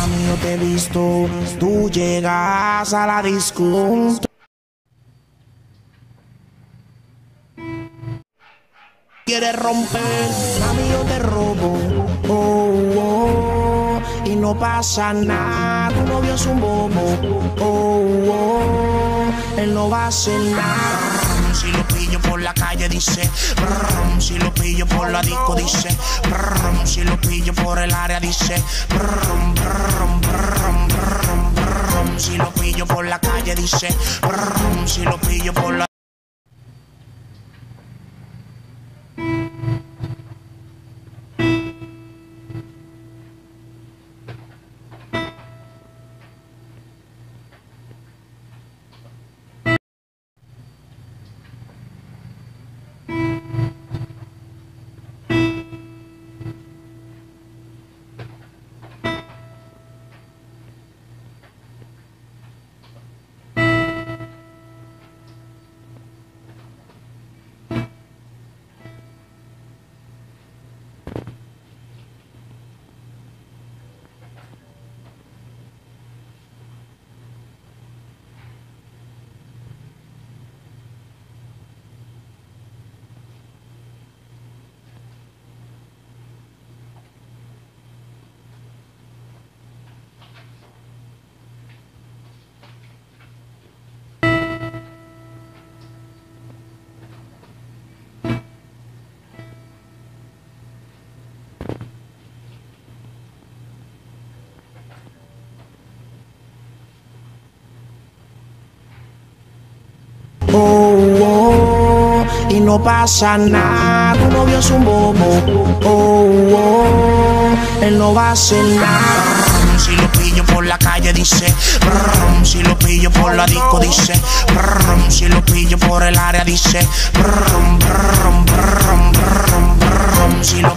Mami, yo te he visto, tú llegas a la disco. Quieres romper, mami, yo te robo. Oh, oh, y no pasa nada, tu novio es un bobo. Oh, oh, él no va a hacer nada. Si lo pillo por la calle dice, si lo pillo por la disco dice, brum, el área dice, brum, brum, brum, si lo pillo por la calle dice, si lo pillo por la y no pasa nada, tu novio es un bobo. Oh, oh, él no va a hacer nada. Si lo pillo por la calle dice, brum, si lo pillo por la disco dice, brum, si lo pillo por el área dice, brum, brum, brum, brum, si lo